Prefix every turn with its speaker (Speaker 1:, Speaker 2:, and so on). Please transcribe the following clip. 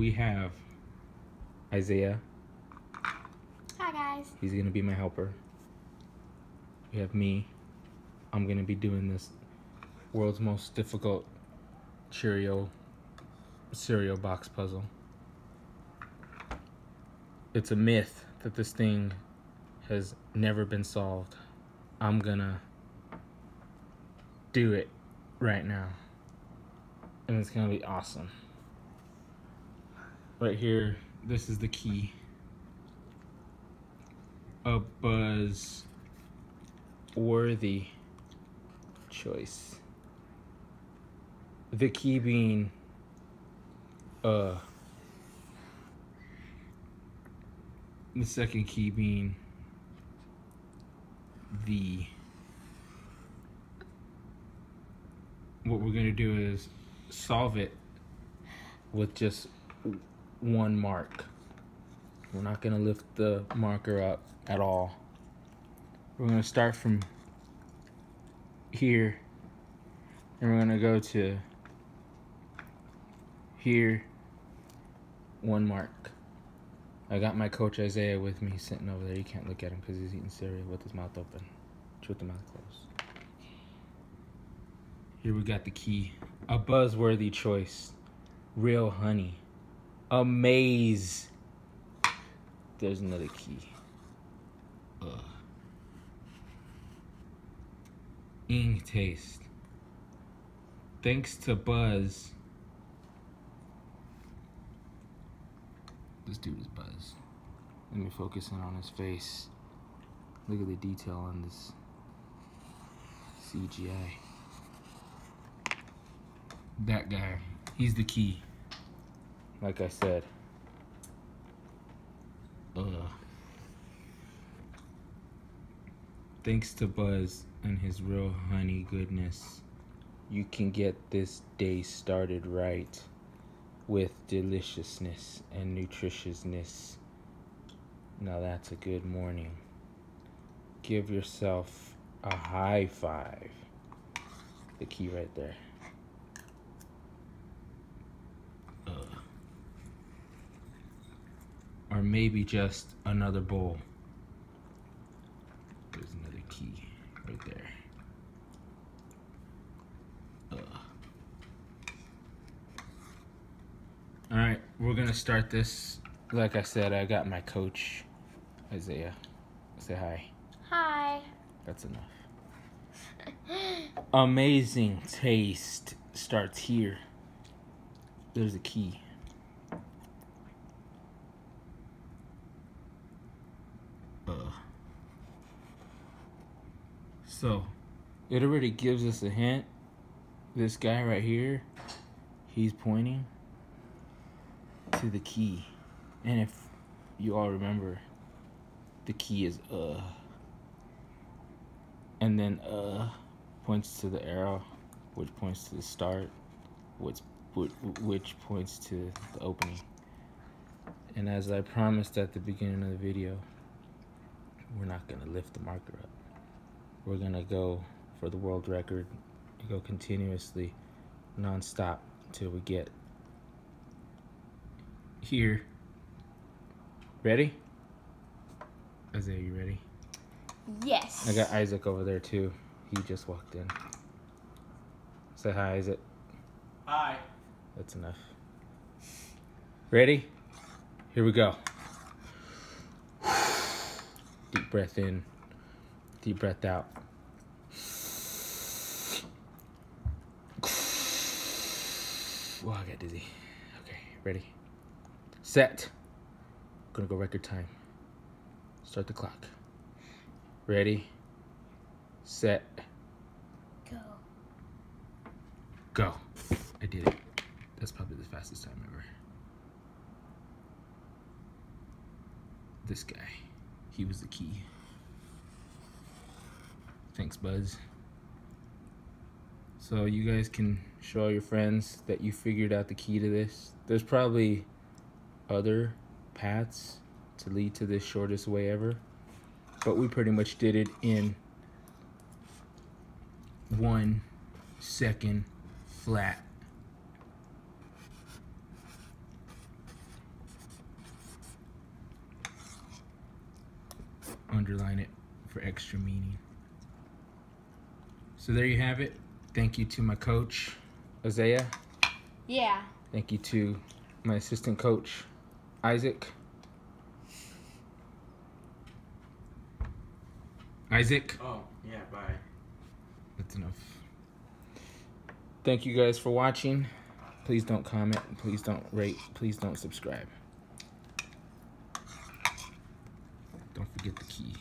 Speaker 1: we have Isaiah.
Speaker 2: Hi guys.
Speaker 1: He's gonna be my helper. We have me. I'm gonna be doing this world's most difficult Cheerio cereal box puzzle. It's a myth that this thing has never been solved. I'm gonna do it right now. And it's gonna be awesome. Right here, this is the key. A buzz worthy choice. The key being uh the second key being the what we're gonna do is solve it with just one mark. We're not gonna lift the marker up at all. We're gonna start from here and we're gonna go to here one mark. I got my coach Isaiah with me sitting over there. You can't look at him because he's eating cereal with his mouth open. With the mouth closed. Here we got the key. A buzzworthy choice. Real honey. Amaze. There's another key. Ugh. Ing taste. Thanks to Buzz. This dude is Buzz. Let me focus in on his face. Look at the detail on this CGI. That guy, he's the key. Like I said. Ugh. Thanks to Buzz and his real honey goodness, you can get this day started right with deliciousness and nutritiousness. Now that's a good morning. Give yourself a high five. The key right there. Ugh. Or maybe just another bowl. There's another key right there. Ugh. All right, we're gonna start this. Like I said, I got my coach, Isaiah. Say hi.
Speaker 2: Hi.
Speaker 1: That's enough. Amazing taste starts here. There's a key. Uh. So, it already gives us a hint. This guy right here, he's pointing to the key. And if you all remember, the key is uh. And then uh points to the arrow, which points to the start, which which points to the opening. And as I promised at the beginning of the video, we're not gonna lift the marker up. We're gonna go for the world record, go continuously, non-stop until we get here. Ready? Isaiah, you ready?
Speaker 2: Yes.
Speaker 1: I got Isaac over there too. He just walked in. Say hi, Isaac.
Speaker 3: Hi.
Speaker 1: That's enough. Ready? Here we go. Deep breath in. Deep breath out. Whoa, I got dizzy. Okay, ready? Set. Gonna go record time. Start the clock. Ready? Set.
Speaker 2: Go.
Speaker 1: Go. I did it. That's probably the fastest time ever. This guy. He was the key. Thanks, Buzz. So you guys can show your friends that you figured out the key to this. There's probably other paths to lead to the shortest way ever. But we pretty much did it in one second flat. Underline it for extra meaning. So there you have it. Thank you to my coach, Isaiah.
Speaker 2: Yeah.
Speaker 1: Thank you to my assistant coach, Isaac. Isaac.
Speaker 3: Oh, yeah, bye.
Speaker 1: That's enough. Thank you guys for watching. Please don't comment. Please don't rate. Please don't subscribe. Don't forget the key.